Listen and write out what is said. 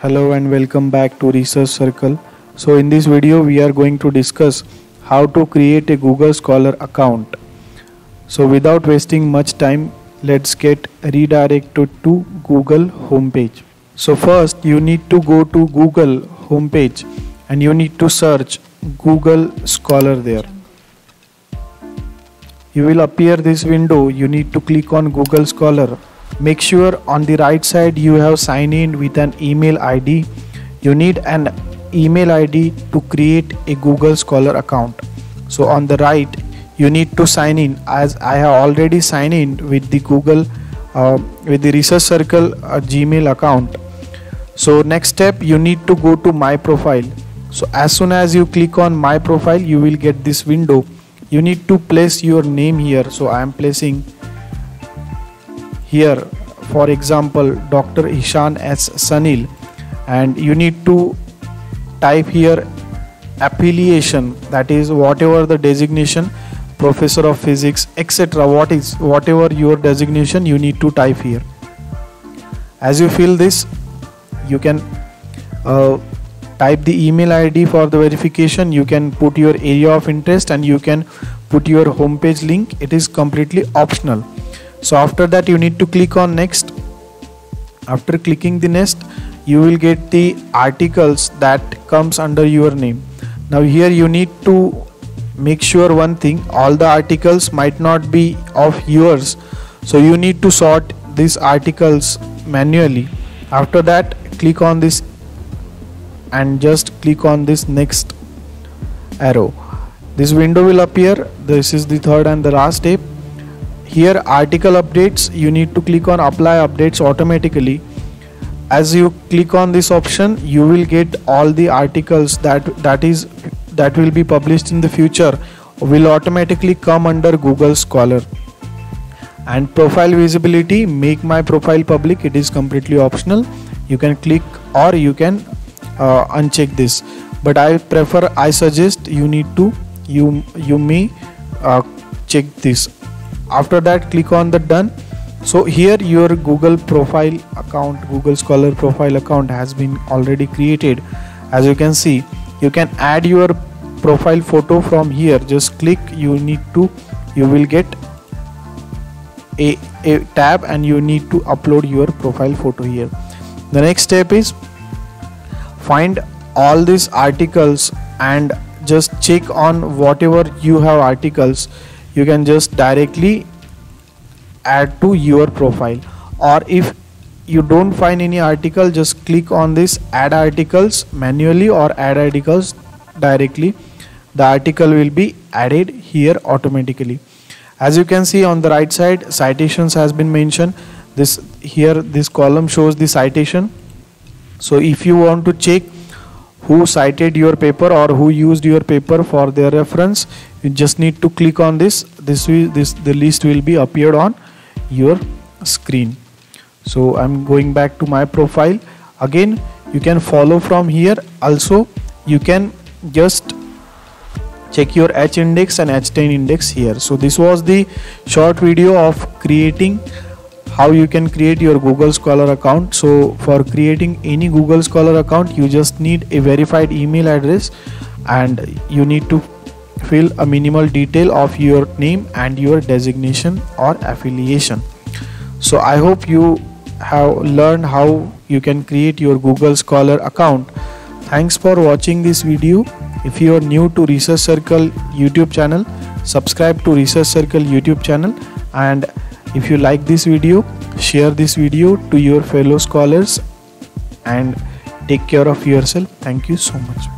Hello and welcome back to Research Circle. So in this video we are going to discuss how to create a Google Scholar account. So without wasting much time let's get redirected to Google homepage. So first you need to go to Google homepage and you need to search Google Scholar there. You will appear this window you need to click on Google Scholar make sure on the right side you have signed in with an email id you need an email id to create a google scholar account. So on the right you need to sign in. As i have already signed in with the google uh, with the research circle uh, gmail account. So next step you need to go to my profile. So as soon as you click on my profile you will get this window. You need to place your name here. So i am placing here for example Dr. Ishan S. Sanil and you need to type here affiliation that is whatever the designation professor of physics etc what is whatever your designation you need to type here as you fill this you can uh, type the email id for the verification you can put your area of interest and you can put your homepage link it is completely optional so after that you need to click on next. After clicking the next you will get the articles that comes under your name. Now here you need to make sure one thing. All the articles might not be of yours. So you need to sort these articles manually. After that click on this and just click on this next arrow. This window will appear. This is the third and the last step here article updates you need to click on apply updates automatically. As you click on this option you will get all the articles that that is that will be published in the future will automatically come under google scholar. And profile visibility make my profile public it is completely optional. You can click or you can uh, uncheck this. But i prefer i suggest you need to you you may uh, check this after that click on the done. So here your google profile account google scholar profile account has been already created. As you can see you can add your profile photo from here. Just click you need to you will get a, a tab and you need to upload your profile photo here. The next step is find all these articles and just check on whatever you have articles you can just directly add to your profile. Or if you don't find any article just click on this add articles manually or add articles directly. The article will be added here automatically. As you can see on the right side citations has been mentioned. This here this column shows the citation. So if you want to check who cited your paper or who used your paper for their reference you just need to click on this. This will this the list will be appeared on your screen. So i'm going back to my profile. Again you can follow from here. Also you can just check your h index and h10 index here. So this was the short video of creating how you can create your google scholar account. So for creating any google scholar account you just need a verified email address and you need to fill a minimal detail of your name and your designation or affiliation. So i hope you have learned how you can create your google scholar account. Thanks for watching this video. If you are new to research circle youtube channel subscribe to research circle youtube channel and if you like this video share this video to your fellow scholars and take care of yourself. Thank you so much